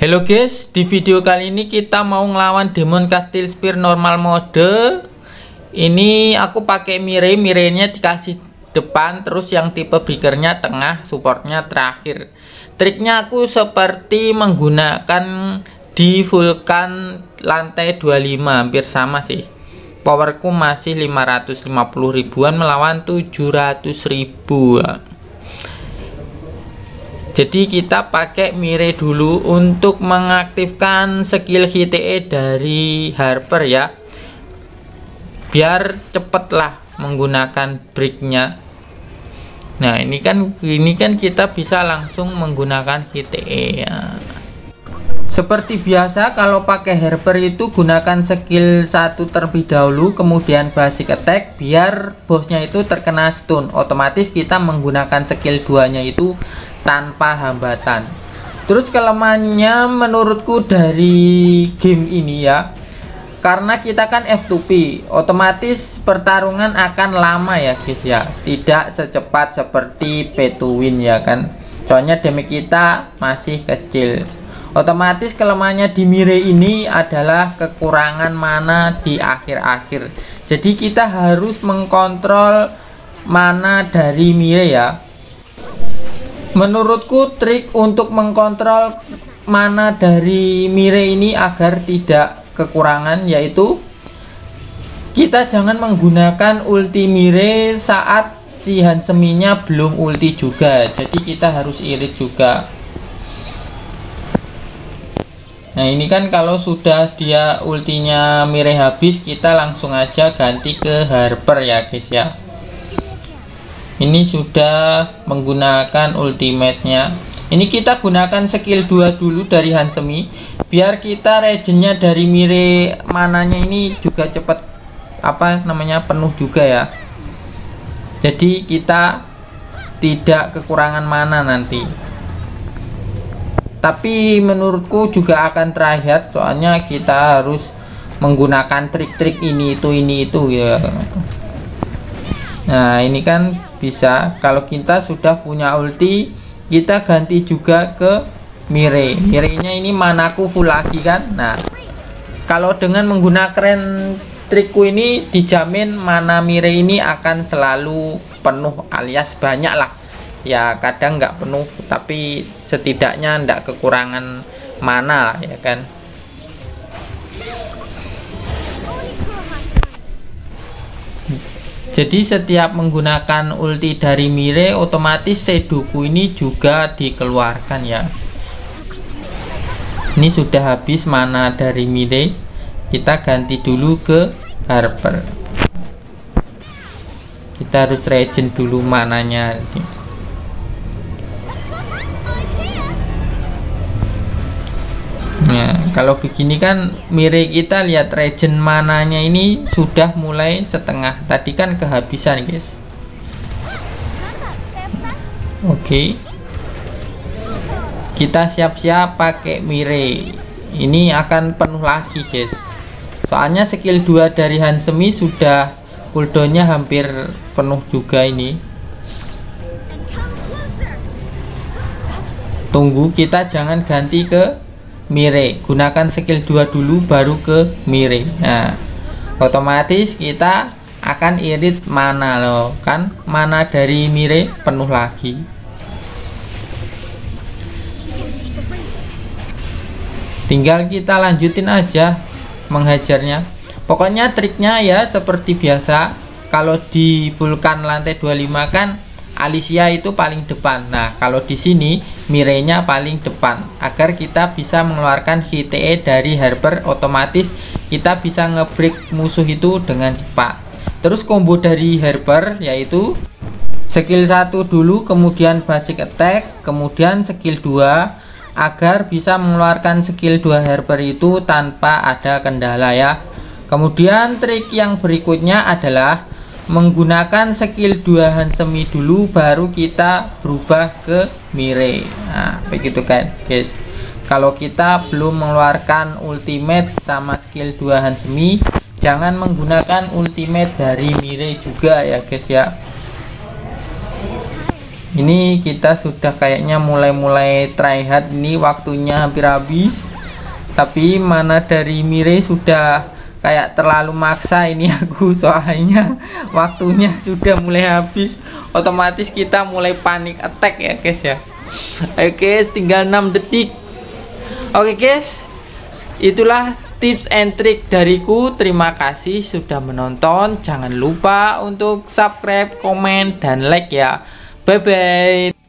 Halo guys, di video kali ini kita mau ngelawan Demon Castle Spear normal mode. Ini aku pakai mire, mirenya dikasih depan, terus yang tipe breakernya tengah, supportnya terakhir. Triknya aku seperti menggunakan di Vulkan lantai 25, hampir sama sih. Powerku masih 550 ribuan melawan 700 ribu jadi kita pakai mire dulu untuk mengaktifkan skill HTE dari Harper ya. Biar cepet lah menggunakan breaknya nah ini kan ini kan kita bisa langsung menggunakan HTE ya. Seperti biasa kalau pakai Harper itu gunakan skill satu terlebih dahulu kemudian basic attack biar bosnya itu terkena stun. Otomatis kita menggunakan skill 2 nya itu tanpa hambatan. Terus kelemahannya menurutku dari game ini ya karena kita kan F2P otomatis pertarungan akan lama ya guys ya. Tidak secepat seperti pay to win ya kan. Soalnya damage kita masih kecil. Otomatis kelemahannya di Mire ini adalah kekurangan mana di akhir-akhir. Jadi kita harus mengkontrol mana dari Mire ya menurutku trik untuk mengkontrol mana dari mire ini agar tidak kekurangan yaitu kita jangan menggunakan ulti mire saat si Hanseminya belum ulti juga. Jadi kita harus irit juga. Nah ini kan kalau sudah dia ultinya mire habis kita langsung aja ganti ke Harper ya guys ya ini sudah menggunakan ultimate-nya. Ini kita gunakan skill 2 dulu dari Hansemi. Biar kita regennya dari mire mananya ini juga cepat apa namanya penuh juga ya. Jadi kita tidak kekurangan mana nanti. Tapi menurutku juga akan terakhir soalnya kita harus menggunakan trik-trik ini itu ini itu ya nah ini kan bisa kalau kita sudah punya ulti kita ganti juga ke mire. Mirenya ini manaku full lagi kan? Nah kalau dengan menggunakan trikku ini dijamin mana mire ini akan selalu penuh alias banyak lah. Ya kadang nggak penuh tapi setidaknya ndak kekurangan mana lah ya kan jadi setiap menggunakan ulti dari Mire otomatis Sedoku ini juga dikeluarkan ya. Ini sudah habis mana dari Mire kita ganti dulu ke Harper. Kita harus regen dulu mananya Nah, kalau begini kan mirip kita lihat regen mananya ini sudah mulai setengah. Tadi kan kehabisan, guys. Oke. Kita siap-siap pakai mire. Ini akan penuh lagi, guys. Soalnya skill 2 dari Hansemi sudah cooldownnya hampir penuh juga ini. Tunggu kita jangan ganti ke mire gunakan skill 2 dulu baru ke mire nah otomatis kita akan irit mana loh kan mana dari mire penuh lagi. Tinggal kita lanjutin aja menghajarnya. Pokoknya triknya ya seperti biasa. Kalau di vulkan lantai 25 kan Alicia itu paling depan. Nah, kalau di sini Mirenya paling depan agar kita bisa mengeluarkan HTE dari Harper otomatis kita bisa ngebreak musuh itu dengan cepat. Terus combo dari Harper yaitu skill 1 dulu kemudian basic attack, kemudian skill 2 agar bisa mengeluarkan skill 2 Harper itu tanpa ada kendala ya. Kemudian trik yang berikutnya adalah menggunakan skill 2 Hansemi dulu baru kita berubah ke Mire. Nah begitu kan guys? Kalau kita belum mengeluarkan ultimate sama skill 2 Hansemi jangan menggunakan ultimate dari Mire juga ya guys ya. Ini kita sudah kayaknya mulai-mulai try hard ini waktunya hampir habis. Tapi mana dari Mire sudah kayak terlalu maksa ini aku soalnya waktunya sudah mulai habis. Otomatis kita mulai panik attack ya guys ya. Oke guys tinggal 6 detik. Oke guys itulah tips and trick dariku. Terima kasih sudah menonton. Jangan lupa untuk subscribe komen dan like ya. Bye bye